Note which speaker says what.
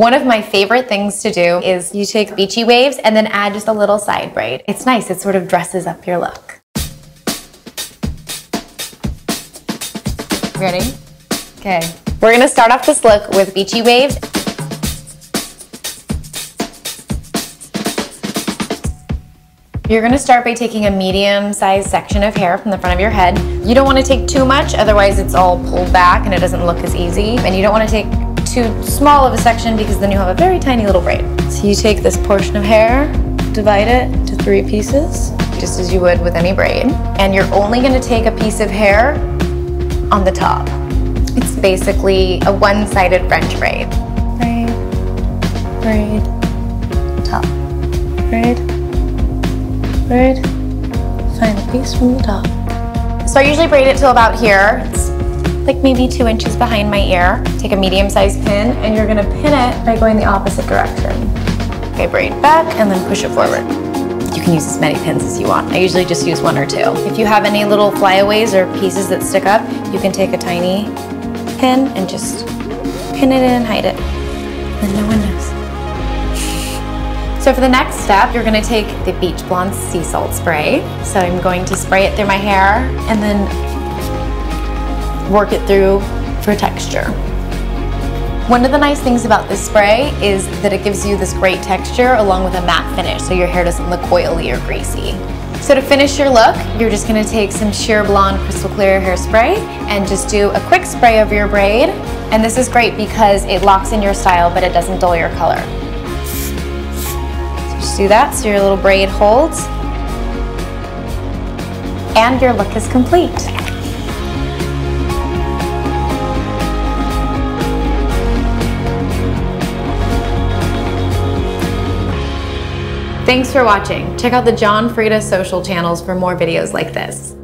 Speaker 1: One of my favorite things to do is you take beachy waves and then add just a little side braid. It's nice, it sort of dresses up your look. Ready? Okay. We're gonna start off this look with beachy waves. You're gonna start by taking a medium-sized section of hair from the front of your head. You don't wanna take too much, otherwise it's all pulled back and it doesn't look as easy. And you don't wanna take too small of a section because then you have a very tiny little braid. So you take this portion of hair, divide it into three pieces, just as you would with any braid. And you're only gonna take a piece of hair on the top. It's basically a one-sided French braid. Braid, braid, top, braid, braid, final piece from the top. So I usually braid it till about here. It's like maybe two inches behind my ear. Take a medium-sized pin and you're gonna pin it by going the opposite direction. Okay, braid back and then push it forward. You can use as many pins as you want. I usually just use one or two. If you have any little flyaways or pieces that stick up, you can take a tiny pin and just pin it in and hide it. Then no one knows. So for the next step, you're gonna take the Beach Blonde Sea Salt Spray. So I'm going to spray it through my hair and then work it through for texture. One of the nice things about this spray is that it gives you this great texture along with a matte finish so your hair doesn't look oily or greasy. So to finish your look, you're just gonna take some Sheer Blonde Crystal Clear Hairspray and just do a quick spray over your braid. And this is great because it locks in your style but it doesn't dull your color. Just do that so your little braid holds. And your look is complete. Thanks for watching. Check out the John Frieda social channels for more videos like this.